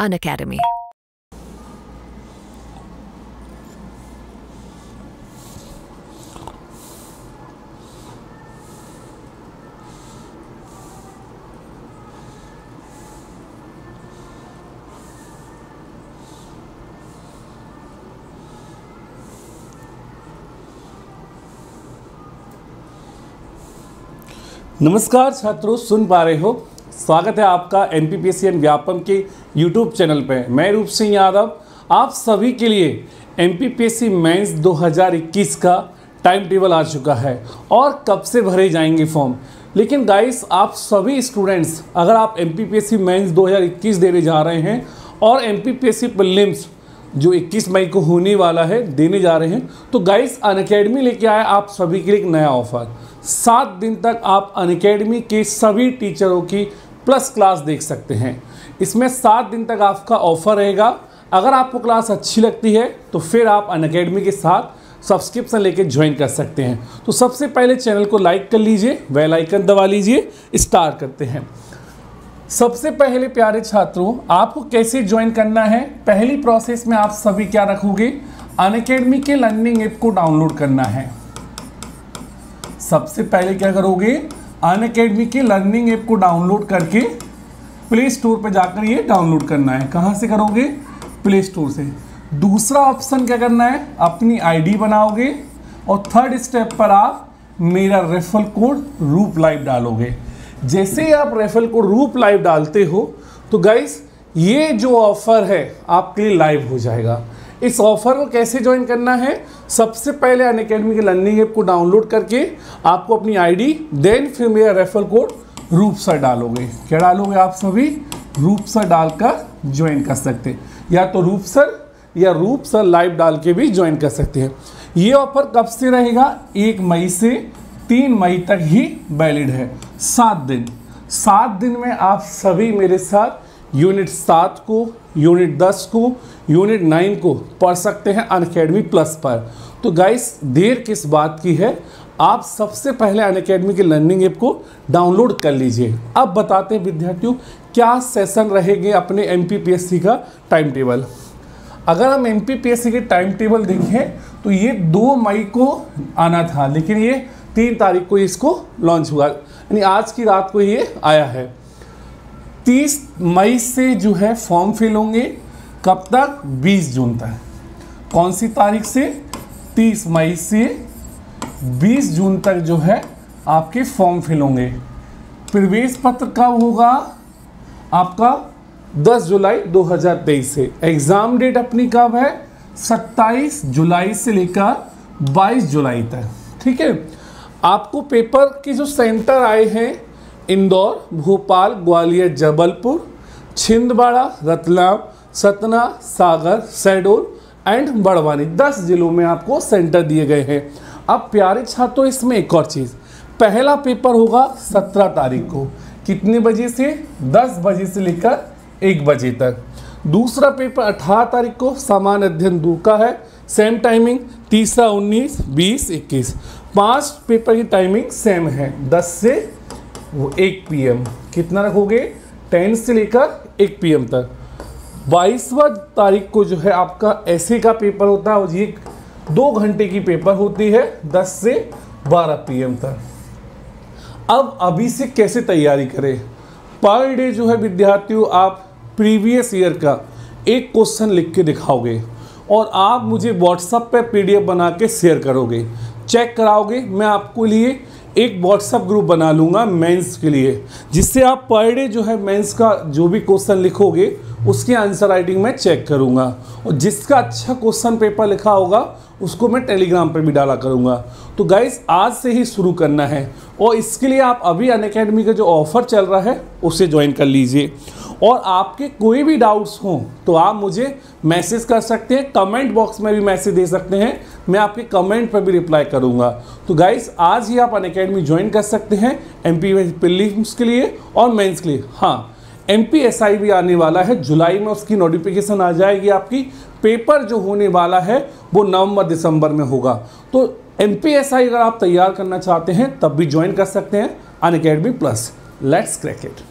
Unacademy. नमस्कार छात्रों सुन पा रहे हो स्वागत है आपका N P P C N Vyapam के यूट्यूब चैनल पे। मैं रूप सिंह यादव, आप सभी के लिए M P P C mains 2021 का टाइम टेबल आ चुका है और कब से भरे जाएँगे फॉर्म लेकिन गाइस आप सभी स्टूडेंट्स अगर आप M P P C mains 2021 देने जा रहे हैं और M P P C prelims जो 21 मई को होने वाला है, देने जा रहे हैं तो गाइस अन अकेडमी लेके आए आप सभी के लिए एक नया ऑफ़र सात दिन तक आप अन अकेडमी के सभी टीचरों की प्लस क्लास देख सकते हैं। इसमें सात दिन तक आपका ऑफ़र रहेगा। अगर आपको क्लास अच्छी लगती है तो फिर आप अन के साथ सब्सक्रिप्शन लेके ज्वाइन कर सकते हैं। तो सबसे पहले चैनल को लाइक कर लीजिए, बेल आइकन दबा लीजिए, स्टार करते हैं। सबसे पहले प्यारे छात्रों, आपको कैसे ज्वाइन करना है? पहली प्रोसेस में आप सभी क्या रखोगे? अन के लर्निंग ऐप को डाउनलोड करना है। सबसे पहले क्या करोगे? अन अकेडमी के लर्निंग ऐप को डाउनलोड करके प्ले स्टोर पर जाकर ये डाउनलोड करना है। कहाँ से करोगे? प्ले स्टोर से। दूसरा ऑप्शन क्या करना है? अपनी आईडी बनाओगे और थर्ड स्टेप पर आप मेरा रेफरल कोड रूप लाइव डालोगे। जैसे ही आप रेफरल कोड रूप लाइव डालते हो तो गाइस ये जो ऑफ़र है, आपके लिए लाइव हो जाएगा। इस ऑफ़र को कैसे ज्वाइन करना है? सबसे पहले अन अकेडमी के लर्निंग ऐप को डाउनलोड करके आपको अपनी आईडी देन फिर मेरा रेफरल कोड रूप सर डालोगे। क्या डालोगे आप सभी? रूप सर डालकर ज्वाइन कर सकते या तो रूप सर या रूप सर लाइव डाल के भी ज्वाइन कर सकते हैं। ये ऑफ़र कब से रहेगा? एक मई से तीन मई तक ही वैलिड है। सात दिन। सात दिन में आप सभी मेरे साथ यूनिट सात को, यूनिट दस को, यूनिट नाइन को पढ़ सकते हैं अन अकेडमी प्लस पर। तो गाइस देर किस बात की है? आप सबसे पहले अन अकेडमी के लर्निंग ऐप को डाउनलोड कर लीजिए। अब बताते हैं विद्यार्थियों, क्या सेशन रहेंगे अपने एमपीपीएससी का टाइम टेबल अगर हम एमपीपीएससी के टाइम टेबल देखें तो ये दो मई को आना था, लेकिन ये तीन तारीख को इसको लॉन्च हुआ। यानी आज की रात को ये आया है। तीस मई से जो है फॉर्म फिल होंगे। कब तक? 20 जून तक। कौन सी तारीख से? 30 मई से 20 जून तक जो है आपके फॉर्म फिल होंगे। प्रवेश पत्र कब होगा? आपका 10 जुलाई 2023 से। एग्ज़ाम डेट अपनी कब है? 27 जुलाई से लेकर 22 जुलाई तक। ठीक है? आपको पेपर के जो सेंटर आए हैं इंदौर, भोपाल, ग्वालियर, जबलपुर, छिंदवाड़ा, रतलाम, सतना, सागर शहडोल एंड बड़वानी। दस जिलों में आपको सेंटर दिए गए हैं। अब प्यारे छात्रों, इसमें एक और चीज़। पहला पेपर होगा सत्रह तारीख को। कितने बजे से? दस बजे से लेकर एक बजे तक। दूसरा पेपर अठारह तारीख को सामान्य अध्ययन दो का है। सेम टाइमिंग तीसरा उन्नीस, बीस, इक्कीस। पाँच पेपर की टाइमिंग सेम है। दस से वो एक पीएम कितना रखोगे? टेन से लेकर एक पीएम तक। बाईसवा तारीख को जो है आपका ऐसे का पेपर होता है, और ये दो घंटे की पेपर होती है 10 से 12 पीएम तक। अब अभी से कैसे तैयारी करें? पर डे जो है विद्यार्थियों, आप प्रीवियस ईयर का एक क्वेश्चन लिख के दिखाओगे, और आप मुझे व्हाट्सएप पे पीडीएफ बना के शेयर करोगे। चेक कराओगे। मैं आपको लिए एक व्हाट्सअप ग्रुप बना लूँगा मेंस के लिए, जिससे आप पर डे जो है मेंस का जो भी क्वेश्चन लिखोगे, उसके आंसर राइटिंग मैं चेक करूँगा। और जिसका अच्छा क्वेश्चन पेपर लिखा होगा, उसको मैं टेलीग्राम पर भी डाला करूँगा। तो गाइज़ आज से ही शुरू करना है। और इसके लिए आप अभी अन का जो ऑफ़र चल रहा है, उसे ज्वाइन कर लीजिए। और आपके कोई भी डाउट्स हों तो आप मुझे मैसेज कर सकते हैं कमेंट बॉक्स में भी मैसेज दे सकते हैं, मैं आपके कमेंट पर भी रिप्लाई करूँगा। तो गाइस आज ही आप अन ज्वाइन कर सकते हैं एम पी के लिए और मेंस के लिए। हाँ एम पी एस आई भी आने वाला है, जुलाई में उसकी नोटिफिकेशन आ जाएगी आपकी। पेपर जो होने वाला है, वो नवंबर दिसंबर में होगा। तो एम पी एस आई अगर आप तैयार करना चाहते हैं, तब भी ज्वाइन कर सकते हैं अन plus let's crack it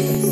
Yes.